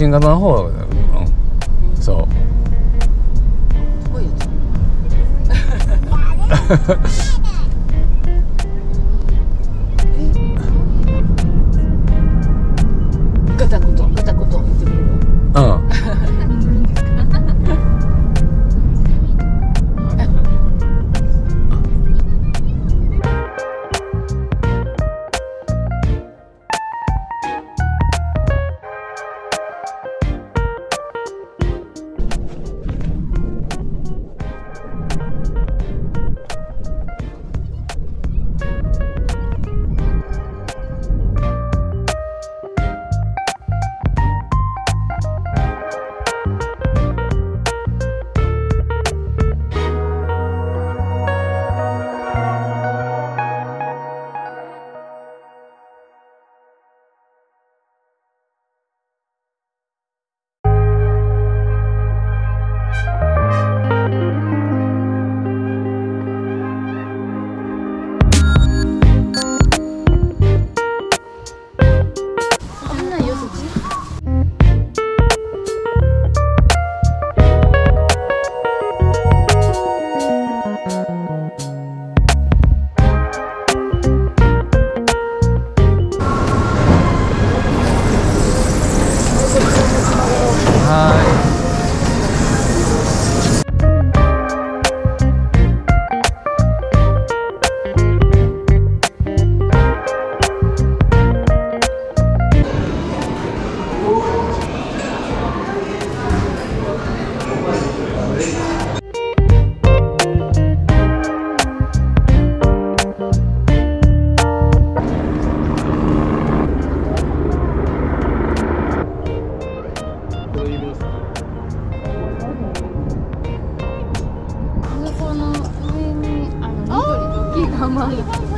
新型の方うん。そう 可 以